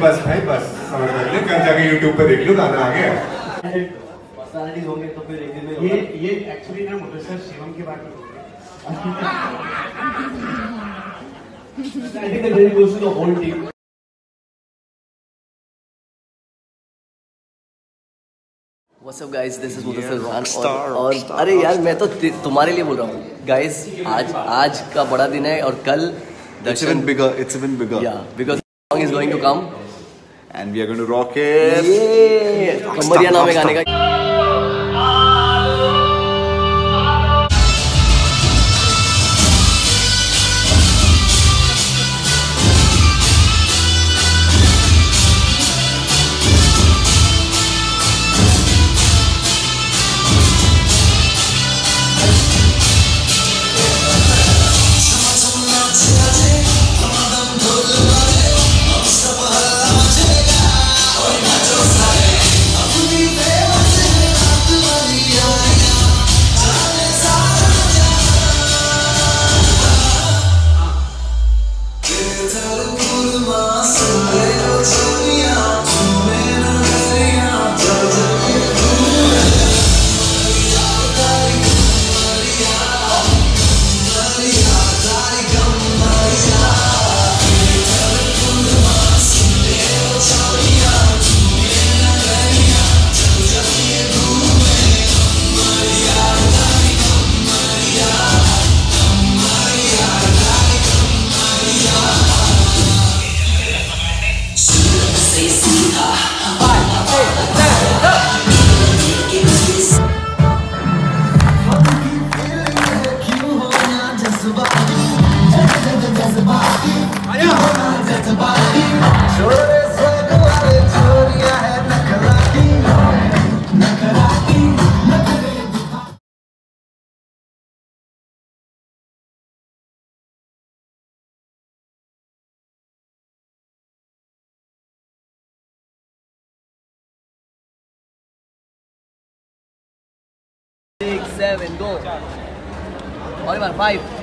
बस भाई बस समझ गए कल जाके यूट्यूब पे देख लो गाना आ गया पर्सनालिटीज होंगे तो फिर एक दिन में ये ये एक्चुअली ना मुझे सर शिवम की बात I think the credit goes to the whole team. What's up guys? This is Mudassir Rahman और, और अरे यार मैं तो तुम्हारे लिए बोल रहा हूँ गाइस आज आज का बड़ा दिन है और कल It's even bigger. It's even bigger. या because song is going to come And we are going to rock it. ये six, seven, go. Oliver, five.